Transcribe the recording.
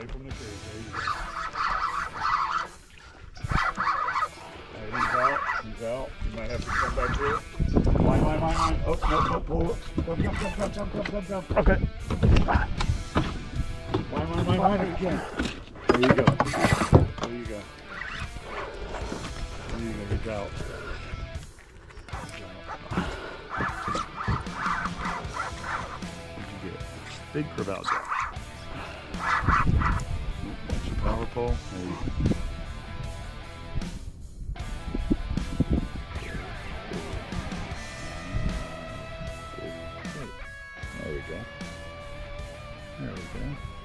away from the tree. There you go. Hey, he's out. He's out. You might have to come back it. Mine, mine, mine, mine. Oh, no, no, pull it. Come, come, come, come, come, come, come, come. Okay. Mine, mine, mine, mine again. There you go. There you go. There you go. He's out. He's out. What'd you get? Big. That's Extra power pole. There we go. There we go.